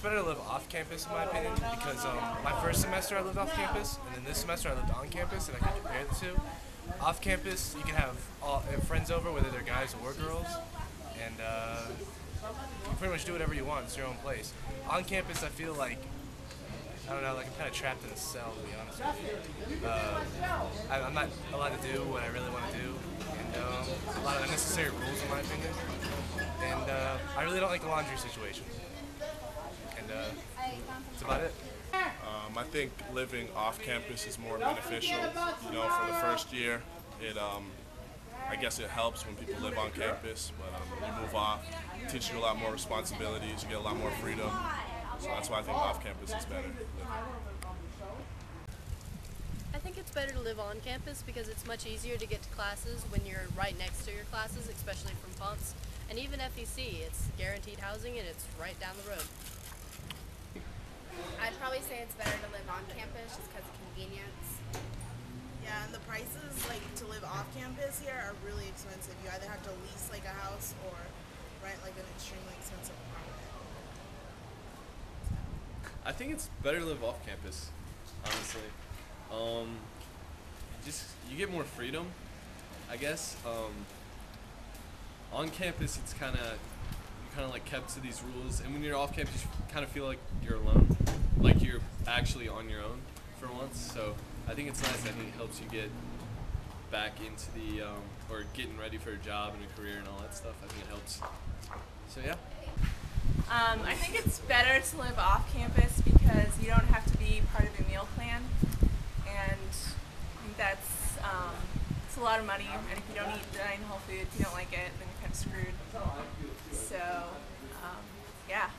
it's better to live off campus, in my opinion, because um, my first semester I lived off campus, and then this semester I lived on campus, and I can compare the two. Off campus, you can have all uh, friends over, whether they're guys or girls, and uh, you pretty much do whatever you want. It's your own place. On campus, I feel like I don't know, like I'm kind of trapped in a cell, to be honest with you. Uh, I, I'm not allowed to do what I really want to do, and um, a lot of unnecessary rules, in my opinion. And uh, I really don't like the laundry situation. And that's about it. Um, I think living off campus is more beneficial. You know, for the first year, it um, I guess it helps when people live on campus, but um, when you move off, it teaches you a lot more responsibilities. You get a lot more freedom. So that's why I think off campus is better. I think it's better to live on campus because it's much easier to get to classes when you're right next to your classes, especially from Ponce. And even FEC, it's guaranteed housing and it's right down the road. I'd probably say it's better to live on campus just because of convenience. Yeah, and the prices like to live off campus here are really expensive. You either have to lease like a house or rent like an extremely expensive apartment. I think it's better to live off campus, honestly. Um, just you get more freedom, I guess. Um, on campus, it's kind of you're kind of like kept to these rules, and when you're off campus, you kind of feel like you're alone, like you're actually on your own for once. So I think it's nice. I think it helps you get back into the um, or getting ready for a job and a career and all that stuff. I think it helps. So yeah. Um, I think it's better to live off campus because you don't have to be part of a meal plan, and I think that's um, it's a lot of money. And if you don't eat dine whole food, if you don't like it, then you're kind of screwed. So um, yeah.